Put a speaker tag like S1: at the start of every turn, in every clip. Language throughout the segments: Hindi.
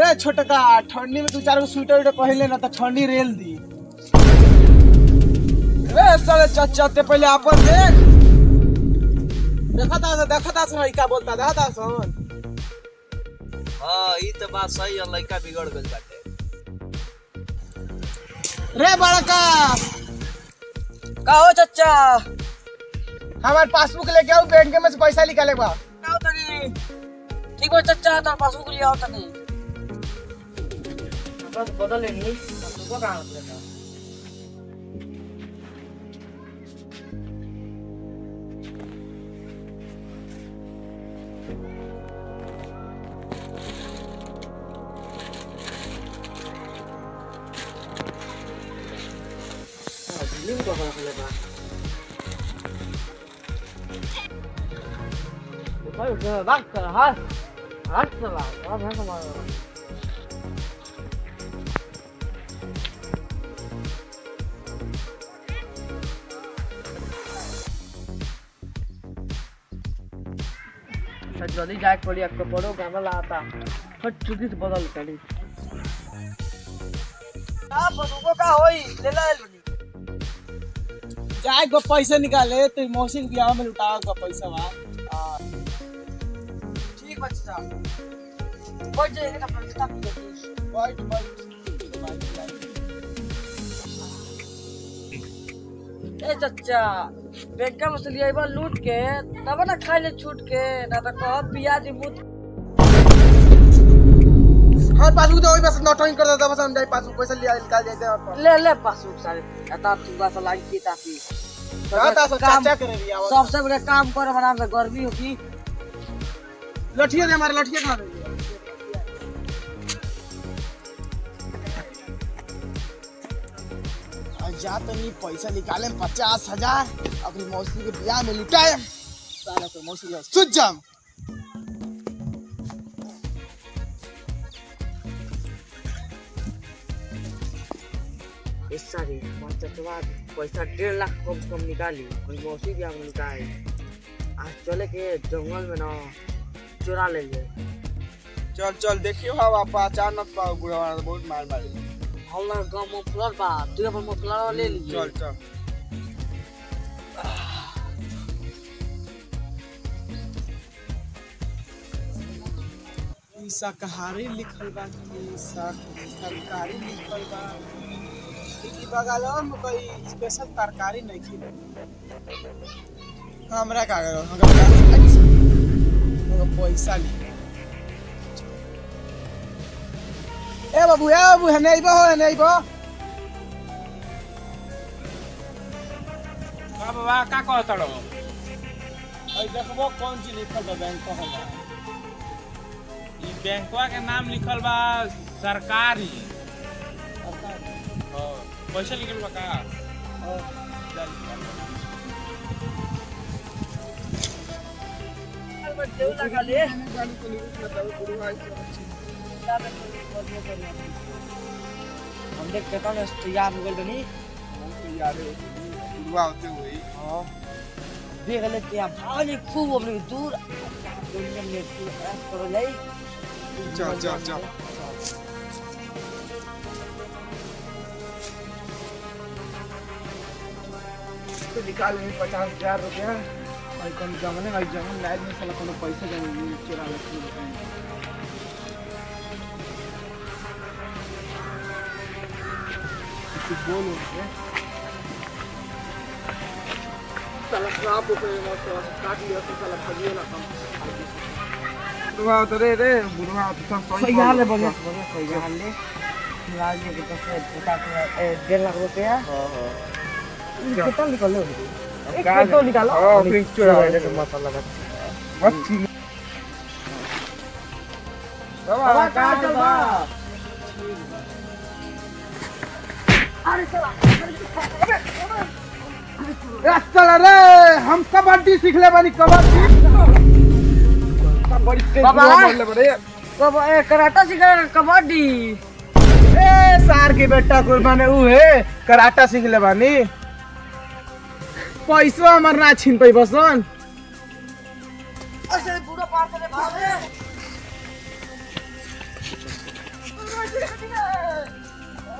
S1: रे छोटका ठंडी में दू चार गो स्वेटर उटर पहन लेना तो ठंडी रेल दी। रे साले चाचा ते पहले आपन देख। देखा था देखा था सुन का बोलता देखा था सुन
S2: हाँ ई तो बात सही है लड़का बिगड़ गइल बाटे।
S1: रे बड़का!
S2: का हो चच्चा
S1: हमार पासबुक लेके आओ बैंक में से पैसा निकाले बा।
S2: हो ठीक बा चच्चा तार पासबुक लिया तनी। 那是搞到那里，都过干了不得了。啊，多块回来吧。还有事？哪去了哈？烦死了，干点什么？जल्दी जाए पड़ी आपको पढ़ो गाना लाता। फट छुट्टी से बदल करी आप बसुको का होई? ले ला एलबनी
S1: जाए गो पैसे निकाले तो मौसी के ब्याह में लुटाओ गो पैसा बा
S2: ठीक बच्चा जाइए अपना किताब पढ़िए
S1: बैठ बैठ।
S2: ए चच्चा बेका में से लिया बा लूट के तब ना खाए ले छूट के ना तो कह पिया दी मुत।
S1: हमारे पासबुक तो वही बस नोटिंग कर देता बस हम जाए पासबुक पैसा लिया निकाल देते हैं
S2: ले ले पासबुक सारे। एता तू बस लागी की तापी।
S1: रिया
S2: सबसे बड़े काम करे बना से गर्मी होगी
S1: लठिया दे हमारे लठिया कहाँ दे। जा तो नहीं पैसा निकाले पचास हज़ार अपनी मौसी के ब्याह में लुटाए। साला मौसी सुझ जाम
S2: इस सारी पाँच पैसा डेढ़ लाख कम कम निकाली और मौसी भी हम निकाले आज चले के जंगल में ना चुरा ले ले
S1: चल चल देखियो हवा पहचान मत पाओ वाला बहुत मार मारी।
S2: हमारा गाँव मफलर बा। तू अपन मफलर ले लीजिए।
S1: चल चल। शाकाहारी लिखल बा कि शाक- सरकारी लिखल बा। ई की बगलवा में कोई स्पेशल तरकारी नहीं की हमरा का हमरा हमरा पैसा ली बाबू ए बाबू हने हो हने आइबो
S3: का बाबा का कहत रहो
S1: अई देखबो कौन चीज़ लिखल बा बैंक का होला
S3: ई बैंकवा के नाम लिखल बा सरकारी हाँ, पैसा लिखल बा का चल।
S2: देव लगा ले हम देख के तने तैयार हो गइल बनी हाँ देख ले के भाली खूब अपने दूर। दुनिया में तू ऐस करो ले
S1: चल, चल, चल। तो निकाल ली पचास हज़ार रुपया। और कौन जमने भाई ज़मीन लाइट में साला कोनो पैसा ज़मीन चुरा लेते हैं कुछ बोल उनसे साला श्राप ऊपर मत साला काट लिया तो साला फजिए ना कम बुढ़वा तो रे रे बुढ़वा तो सब सही
S2: तैयार ले बने तैयार ले लाल जी के पैसे पचास डेढ़ लाख रुपया
S1: हाँ हाँ
S2: कितना निकल एक
S1: का-
S2: निकालो
S1: हाँ, फिर चुरा
S2: मसाला
S1: बस ठीक बाबा
S2: बाबा,
S1: का
S2: का चल
S1: बा
S2: चला
S1: चल रे हम कबड्डी सीख ले बानी कबड्डी
S2: कराटा सीखा कबड्डी
S1: ए सार के बेटा को माने ऊ है कराटा सीख ले बानी पैसा हमर ना छीन पई बसन
S2: ऐसे पूरा पार करे भागे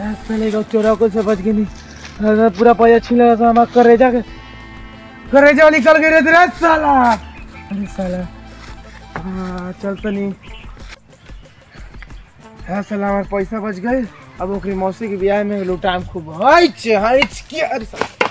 S1: पहले को चोरा को से बच गई नहीं। पूरा पैसा छीन लगा था हमारा करेजा के करेजा निकल गई रे साला। अरे साला। हाँ चल तो नहीं। है साला, हमारे पैसा बच गए। अब ओकरी मौसी के ब्याह में लुटाम खूब। हाइच हाइच किया अरे साला।